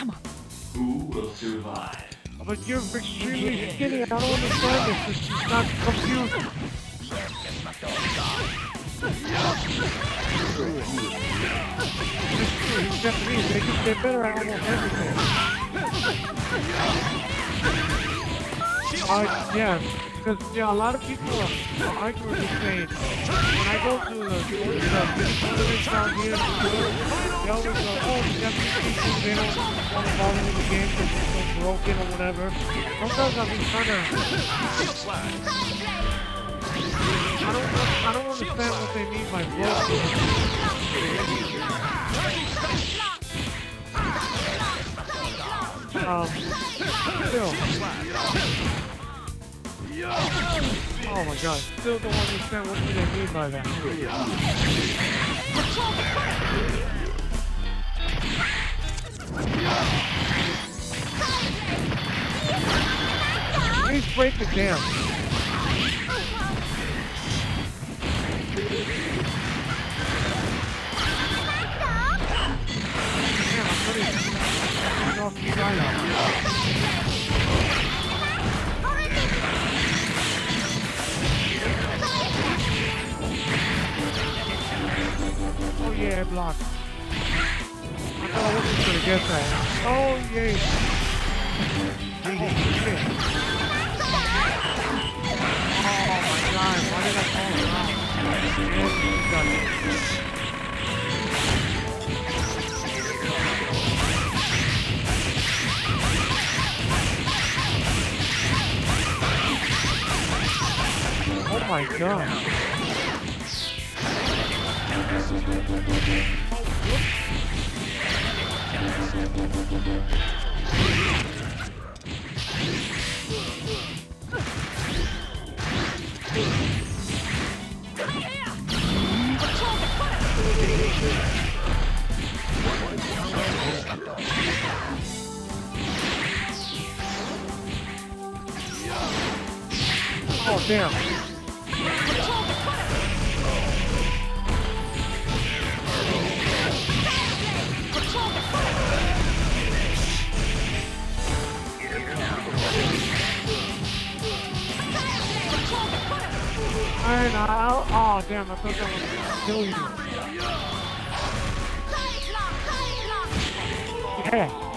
Come on. Who will survive? But you're extremely skinny. I don't understand this. It's just not confusing. It's true. Japanese. They just they're better at almost everything. Uh, yeah, because yeah, a lot of people are, are arguing the same. When I go to the, the mini tournaments down here in New York, they always go, oh, Japanese they don't want to follow the game because it's so broken or whatever. Sometimes I'm just trying to... I don't, I don't understand what they mean by broken. Um, still. Oh my god, still don't understand what they mean by that. Break the off. Oh yeah, block. I thought I wasn't gonna get that. Oh yay. Oh Oh my god. Oh damn. I'll, oh damn, I thought that was gonna kill you. Yeah.